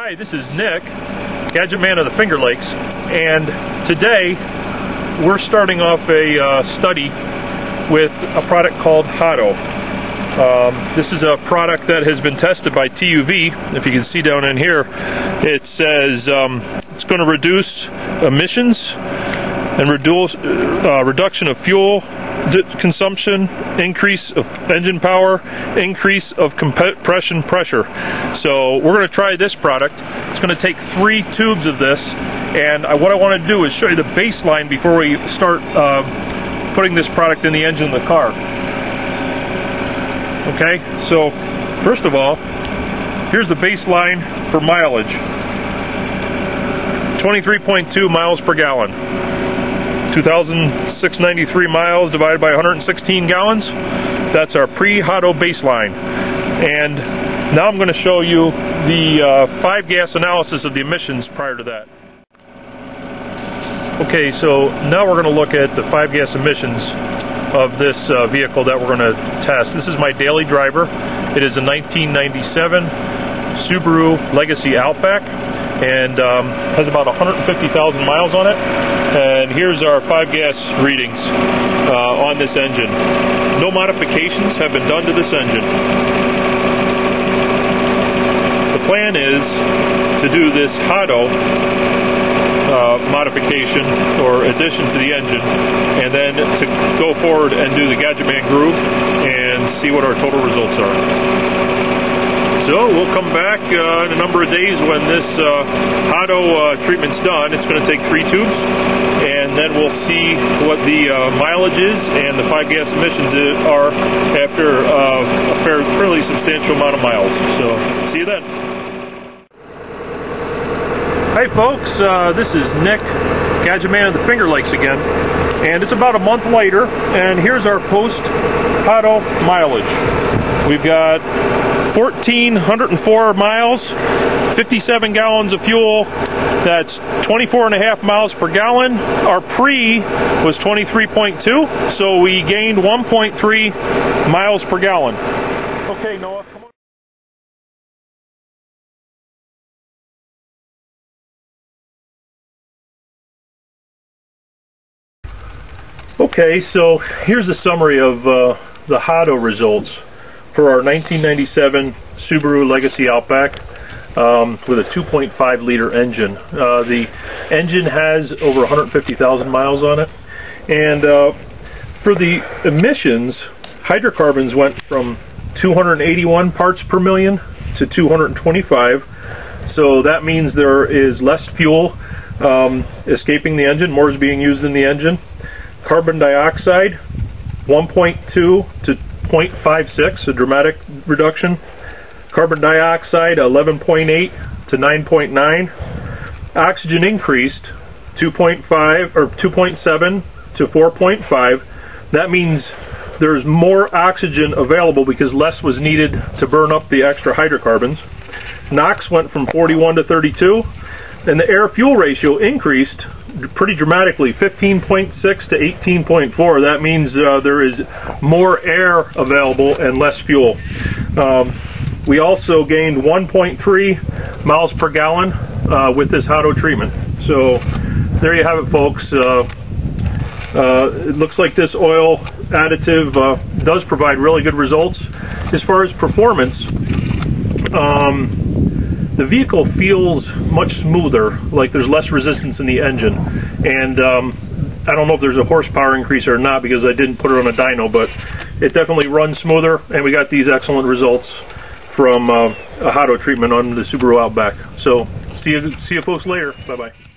Hi, this is Nick, Gadget Man of the Finger Lakes, and today we're starting off a uh, study with a product called Xado. Um, this is a product that has been tested by TUV. If you can see down in here, it says um, it's going to reduce emissions and reduce uh, reduction of fuel consumption, increase of engine power, increase of compression pressure. So we're going to try this product. It's going to take three tubes of this, and what I want to do is show you the baseline before we start uh, putting this product in the engine of the car. Okay, so first of all, here's the baseline for mileage. 23.2 miles per gallon. 2,693 miles divided by 116 gallons. That's our pre-Xado baseline. And now I'm going to show you the uh, five gas analysis of the emissions prior to that. Okay, so now we're going to look at the five gas emissions of this uh, vehicle that we're going to test. This is my daily driver. It is a 1997 Subaru Legacy Outback and um, has about 150,000 miles on it. And here's our five gas readings uh, on this engine. No modifications have been done to this engine. The plan is to do this Xado uh, modification or addition to the engine and then to go forward and do the Gadget Man Groove and see what our total results are. So we'll come back uh, in a number of days when this uh, Xado uh, treatment's done. It's going to take three tubes, then we'll see what the uh, mileage is and the five gas emissions are after uh, a fairly substantial amount of miles. So see you then. Hey folks, uh, this is Nick, Gadget Man of the Finger Lakes again, and it's about a month later, and here's our post Xado mileage. We've got 1,404 miles, 57 gallons of fuel. That's 24 and a half miles per gallon. Our pre was 23.2, so we gained 1.3 miles per gallon. Okay, Noah, come on. Okay, so here's a summary of uh, the Xado results for our 1997 Subaru Legacy Outback um, with a 2.5 liter engine. Uh, the engine has over 150,000 miles on it and uh, for the emissions hydrocarbons went from 281 parts per million to 225 so that means there is less fuel um, escaping the engine, more is being used in the engine. Carbon dioxide 1.2 to 0.56, a dramatic reduction. Carbon dioxide 11.8 to 9.9. Oxygen increased 2.5 or 2.7 to 4.5. That means there's more oxygen available because less was needed to burn up the extra hydrocarbons. NOx went from 41 to 32 and the air fuel ratio increased pretty dramatically 15.6 to 18.4 that means uh, there is more air available and less fuel. Um, we also gained 1.3 miles per gallon uh, with this Xado treatment. So there you have it folks. Uh, uh it looks like this oil additive uh, does provide really good results. As far as performance um, the vehicle feels much smoother, like there's less resistance in the engine. And um, I don't know if there's a horsepower increase or not because I didn't put it on a dyno, but it definitely runs smoother, and we got these excellent results from uh, a Xado treatment on the Subaru Outback. So see you, see you folks later. Bye-bye.